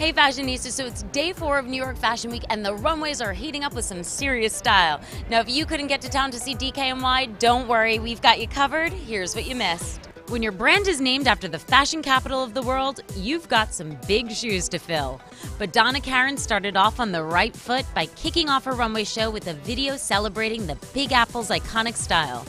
Hey Fashionistas, so it's day four of New York Fashion Week and the runways are heating up with some serious style. Now if you couldn't get to town to see DKNY, don't worry, we've got you covered. Here's what you missed. When your brand is named after the fashion capital of the world, you've got some big shoes to fill. But Donna Karan started off on the right foot by kicking off her runway show with a video celebrating the Big Apple's iconic style.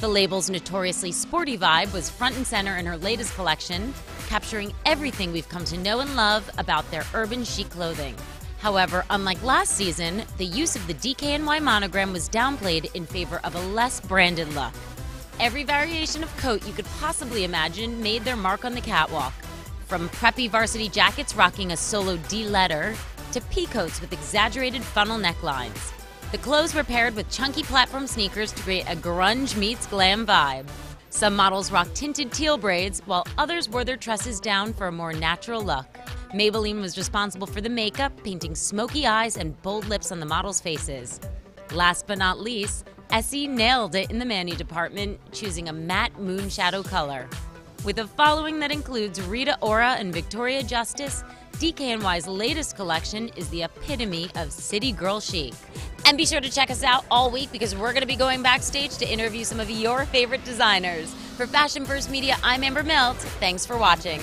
The label's notoriously sporty vibe was front and center in her latest collection, capturing everything we've come to know and love about their urban chic clothing. However, unlike last season, the use of the DKNY monogram was downplayed in favor of a less branded look. Every variation of coat you could possibly imagine made their mark on the catwalk. From preppy varsity jackets rocking a solo D letter to pea coats with exaggerated funnel necklines. The clothes were paired with chunky platform sneakers to create a grunge meets glam vibe. Some models rocked tinted teal braids, while others wore their tresses down for a more natural look. Maybelline was responsible for the makeup, painting smoky eyes and bold lips on the models' faces. Last but not least, Essie nailed it in the Manny department, choosing a matte moon shadow color. With a following that includes Rita Ora and Victoria Justice, DKNY's latest collection is the epitome of city girl chic. And be sure to check us out all week because we're going to be going backstage to interview some of your favorite designers. For Fashion First Media, I'm Amber Milt. Thanks for watching.